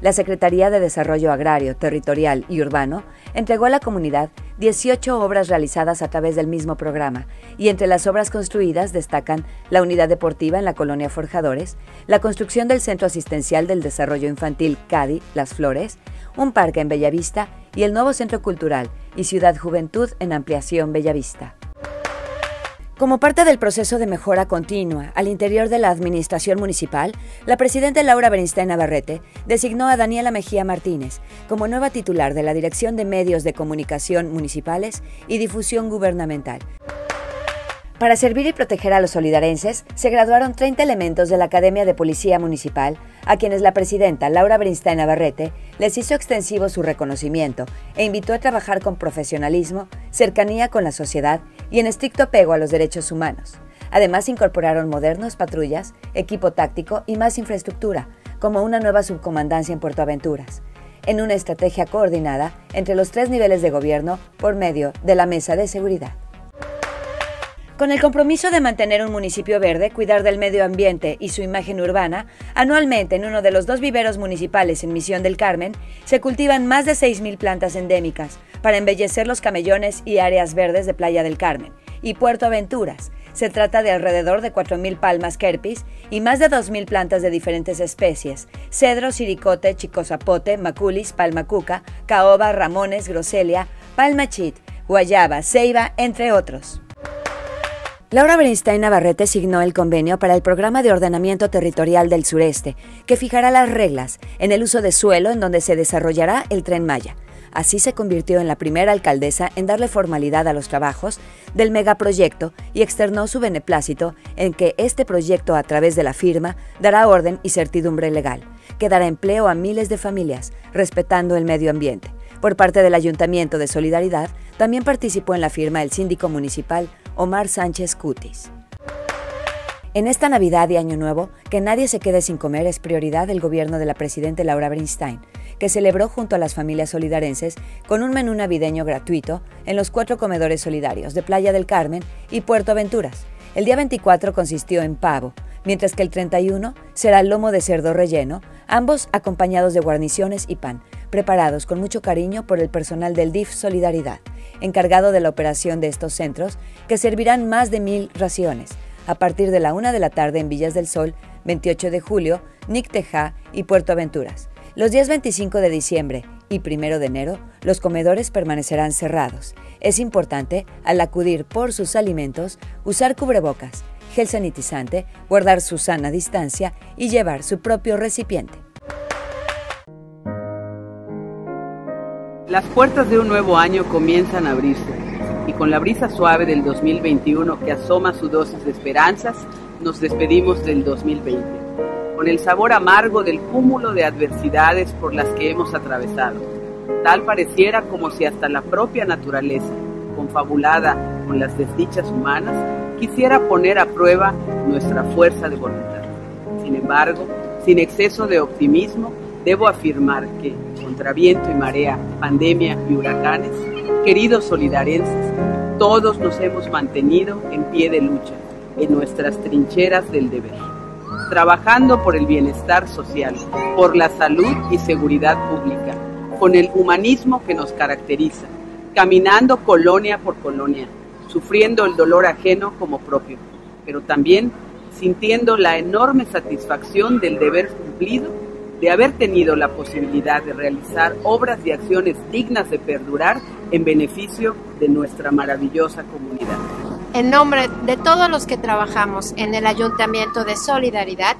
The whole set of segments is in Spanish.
la Secretaría de Desarrollo Agrario, Territorial y Urbano entregó a la comunidad 18 obras realizadas a través del mismo programa, y entre las obras construidas destacan la unidad deportiva en la colonia Forjadores, la construcción del Centro Asistencial del Desarrollo Infantil CADI Las Flores, un parque en Bellavista y el nuevo Centro Cultural y Ciudad Juventud en ampliación Bellavista. Como parte del proceso de mejora continua al interior de la administración municipal, la presidenta Laura Bernstein Navarrete designó a Daniela Mejía Martínez como nueva titular de la Dirección de Medios de Comunicación Municipales y Difusión Gubernamental. Para servir y proteger a los solidarenses, se graduaron 30 elementos de la Academia de Policía Municipal, a quienes la presidenta Laura Brinstein Navarrete les hizo extensivo su reconocimiento e invitó a trabajar con profesionalismo, cercanía con la sociedad y en estricto apego a los derechos humanos. Además, incorporaron modernos patrullas, equipo táctico y más infraestructura, como una nueva subcomandancia en Puerto Aventuras, en una estrategia coordinada entre los tres niveles de gobierno por medio de la Mesa de Seguridad. Con el compromiso de mantener un municipio verde, cuidar del medio ambiente y su imagen urbana, anualmente en uno de los dos viveros municipales en Misión del Carmen se cultivan más de 6.000 plantas endémicas para embellecer los camellones y áreas verdes de Playa del Carmen y Puerto Aventuras. Se trata de alrededor de 4.000 palmas kerpis y más de 2.000 plantas de diferentes especies: cedro, siricote, chicozapote, maculis, palma cuca, caoba, ramones, groselia, palma chit, guayaba, ceiba, entre otros. Laura Bernstein Navarrete signó el convenio para el Programa de Ordenamiento Territorial del Sureste, que fijará las reglas en el uso de suelo en donde se desarrollará el tren Maya. Así se convirtió en la primera alcaldesa en darle formalidad a los trabajos del megaproyecto y externó su beneplácito en que este proyecto a través de la firma dará orden y certidumbre legal, que dará empleo a miles de familias, respetando el medio ambiente. Por parte del Ayuntamiento de Solidaridad, también participó en la firma el síndico municipal Omar Sánchez Cutis. En esta Navidad y Año Nuevo, que nadie se quede sin comer es prioridad del gobierno de la presidenta Laura Brinstein, que celebró junto a las familias solidarenses con un menú navideño gratuito en los cuatro comedores solidarios de Playa del Carmen y Puerto Aventuras. El día 24 consistió en pavo, mientras que el 31 será lomo de cerdo relleno, ambos acompañados de guarniciones y pan, preparados con mucho cariño por el personal del DIF Solidaridad encargado de la operación de estos centros, que servirán más de mil raciones, a partir de la una de la tarde en Villas del Sol, 28 de julio, Nicteja y Puerto Aventuras. Los días 25 de diciembre y 1 de enero, los comedores permanecerán cerrados. Es importante, al acudir por sus alimentos, usar cubrebocas, gel sanitizante, guardar su sana distancia y llevar su propio recipiente. Las puertas de un nuevo año comienzan a abrirse y con la brisa suave del 2021 que asoma su dosis de esperanzas, nos despedimos del 2020, con el sabor amargo del cúmulo de adversidades por las que hemos atravesado. Tal pareciera como si hasta la propia naturaleza, confabulada con las desdichas humanas, quisiera poner a prueba nuestra fuerza de voluntad. Sin embargo, sin exceso de optimismo, debo afirmar que, contra viento y marea, pandemia y huracanes, queridos solidarenses, todos nos hemos mantenido en pie de lucha, en nuestras trincheras del deber, trabajando por el bienestar social, por la salud y seguridad pública, con el humanismo que nos caracteriza, caminando colonia por colonia, sufriendo el dolor ajeno como propio, pero también sintiendo la enorme satisfacción del deber cumplido de haber tenido la posibilidad de realizar obras y acciones dignas de perdurar en beneficio de nuestra maravillosa comunidad. En nombre de todos los que trabajamos en el Ayuntamiento de Solidaridad,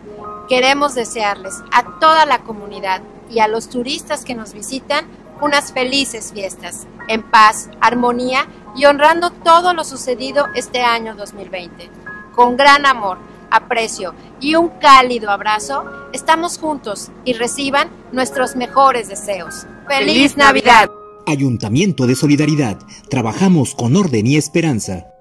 queremos desearles a toda la comunidad y a los turistas que nos visitan unas felices fiestas, en paz, armonía y honrando todo lo sucedido este año 2020. Con gran amor, aprecio y un cálido abrazo, estamos juntos y reciban nuestros mejores deseos. ¡Feliz, Navidad! Ayuntamiento de Solidaridad. Trabajamos con orden y esperanza.